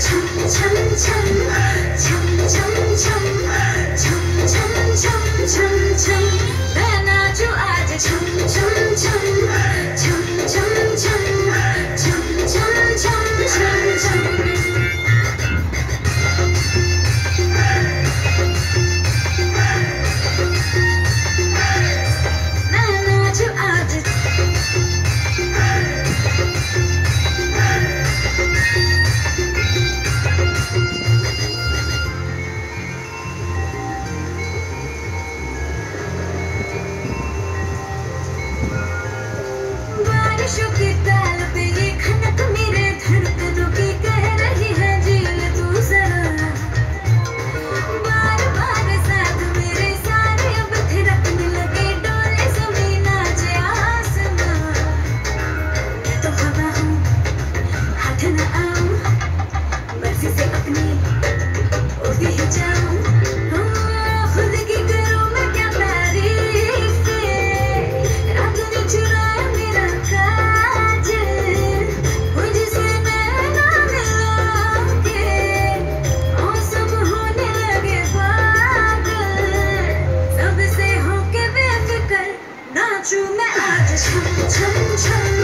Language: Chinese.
唱唱唱，唱唱唱，唱唱唱唱唱。should be done. 的长城。